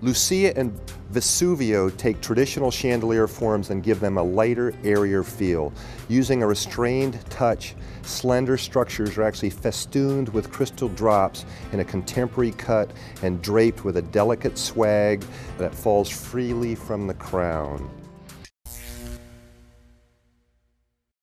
Lucia and Vesuvio take traditional chandelier forms and give them a lighter, airier feel. Using a restrained touch, slender structures are actually festooned with crystal drops in a contemporary cut and draped with a delicate swag that falls freely from the crown.